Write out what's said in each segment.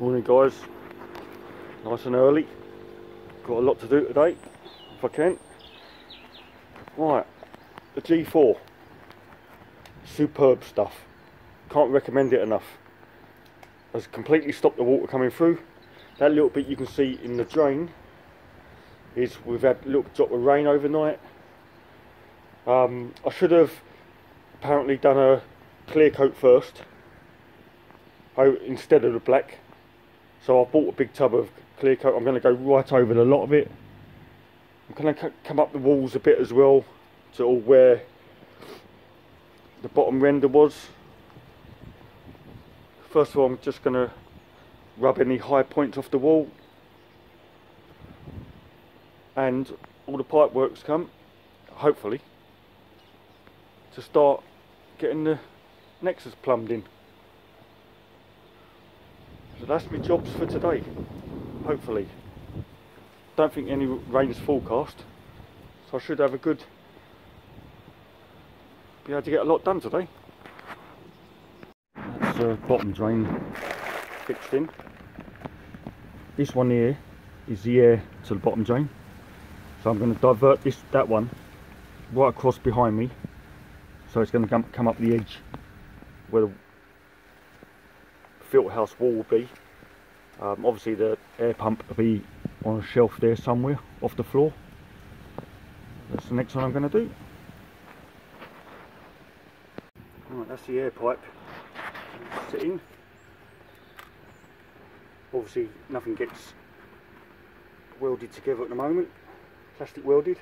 Morning guys, nice and early. Got a lot to do today, if I can. Right, the G4. Superb stuff. Can't recommend it enough. Has completely stopped the water coming through. That little bit you can see in the drain is we've had a little drop of rain overnight. Um, I should have apparently done a clear coat first. Instead of the black. So I bought a big tub of clear coat. I'm going to go right over the lot of it. I'm going to come up the walls a bit as well to all where the bottom render was. First of all I'm just going to rub any high points off the wall. And all the pipe works come hopefully to start getting the nexus plumbed in so that's my jobs for today, hopefully. Don't think any rain is forecast, so I should have a good, be able to get a lot done today. That's the bottom drain fixed in. This one here is the air to the bottom drain. So I'm going to divert this, that one, right across behind me. So it's going to come, up the edge where the filter house wall will be. Um, obviously the air pump will be on a shelf there somewhere off the floor. That's the next one I'm going to do. Right, that's the air pipe sitting. Obviously nothing gets welded together at the moment, plastic welded,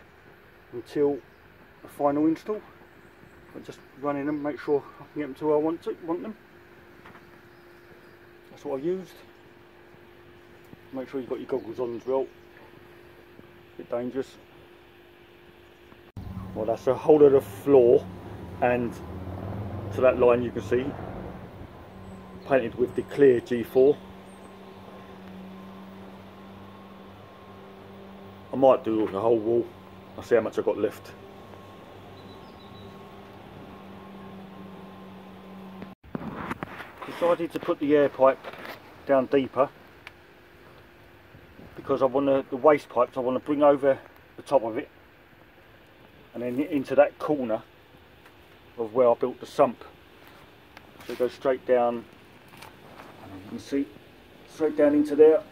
until the final install. I'm just running them, make sure I can get them to where I want to want them. That's what I've used. Make sure you've got your goggles on as well. Bit dangerous. Well, that's the whole lot of the floor, and to that line you can see painted with the clear G4. I might do the whole wall. I'll see how much I've got left. Decided to put the air pipe down deeper because I want the waste pipes I want to bring over the top of it and then into that corner of where I built the sump so it goes straight down you can see straight down into there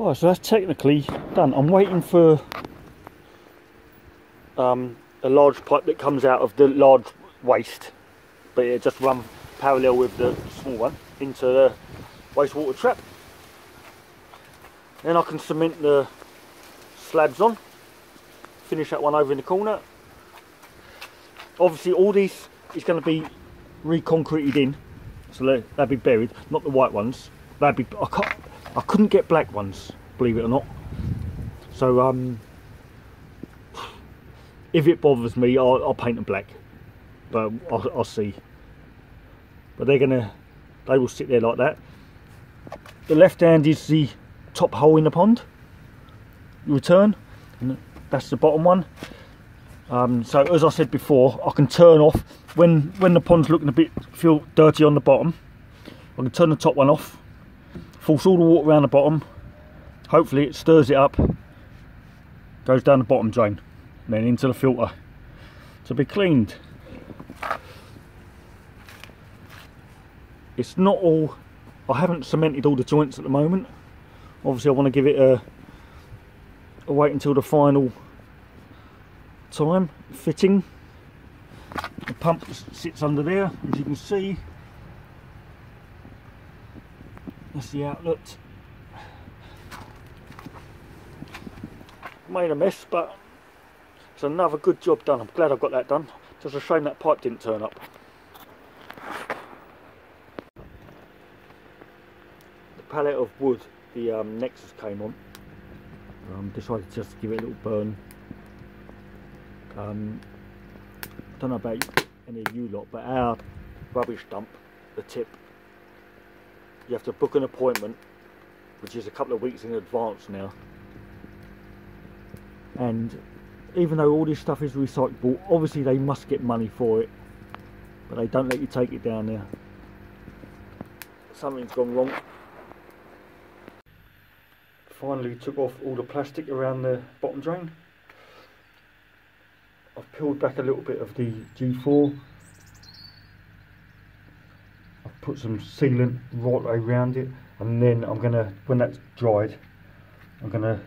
Right, so that's technically done. I'm waiting for um, a large pipe that comes out of the large waste but it just run parallel with the small one into the wastewater trap. Then I can cement the slabs on finish that one over in the corner. Obviously all this is going to be reconcreted in so they'll be buried not the white ones. They'd be I, I couldn't get black ones believe it or not. So um if it bothers me I'll, I'll paint them black. But I'll, I'll, see. But they're gonna they will sit there like that. The left hand is the top hole in the pond. You return and that's the bottom one. Um, so as I said before I can turn off. When when the pond's looking a bit feel dirty on the bottom I can turn the top one off. Force all the water around the bottom. Hopefully it stirs it up. Goes down the bottom drain then into the filter to be cleaned. It's not all, I haven't cemented all the joints at the moment. Obviously I want to give it a, a wait until the final time, fitting. The pump sits under there, as you can see. That's the outlet. Made a mess, but it's another good job done. I'm glad I got that done. Just a shame that pipe didn't turn up. The pallet of wood the um, Nexus came on. Um, decided just to give it a little burn. Um, don't know about any of you lot, but our rubbish dump, the tip, you have to book an appointment, which is a couple of weeks in advance now, and even though all this stuff is recyclable obviously they must get money for it. But they don't let you take it down there. Something's gone wrong. Finally took off all the plastic around the bottom drain. I've peeled back a little bit of the G4 I've put some sealant right around it and then I'm gonna when that's dried I'm gonna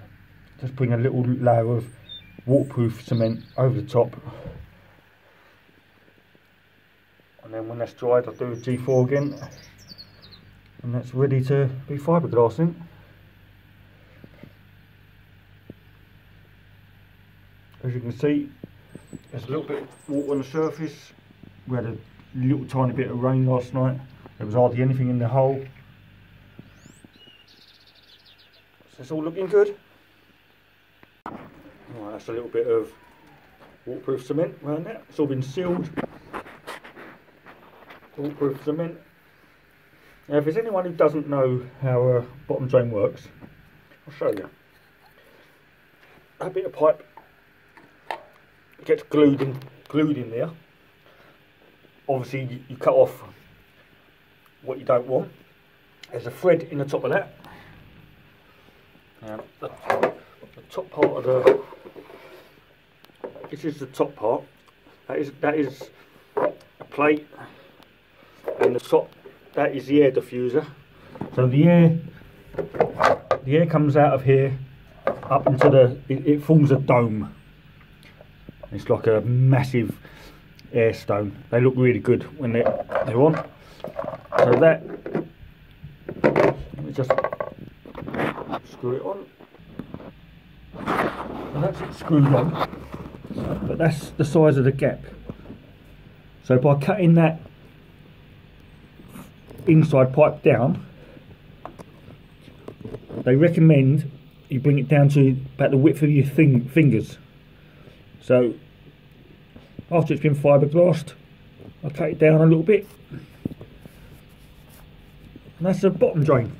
just bring a little layer of waterproof cement over the top. And then when that's dried I'll do a G4 again. And that's ready to be fiberglass in. As you can see there's a little bit of water on the surface. We had a little tiny bit of rain last night. There was hardly anything in the hole. So it's all looking good Right, that's a little bit of waterproof cement around that. It's all been sealed. Waterproof cement. Now, if there's anyone who doesn't know how a bottom drain works, I'll show you. A bit of pipe gets glued in, glued in there. Obviously, you, you cut off what you don't want. There's a thread in the top of that. The, the top part of the this is the top part. That is that is a plate and the top. That is the air diffuser. So the air the air comes out of here up into the it, it forms a dome. It's like a massive air stone. They look really good when they're they're on. So that let me just screw it on. And that's it screwed on but that's the size of the gap. So by cutting that inside pipe down they recommend you bring it down to about the width of your thing, fingers. So after it's been fiberglassed I cut it down a little bit. And that's the bottom drain.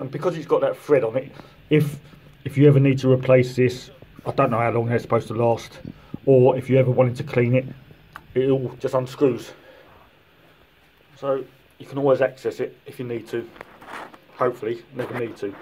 And because it's got that thread on it if if you ever need to replace this I don't know how long they're supposed to last or if you ever wanted to clean it it all just unscrews. So you can always access it if you need to. Hopefully never need to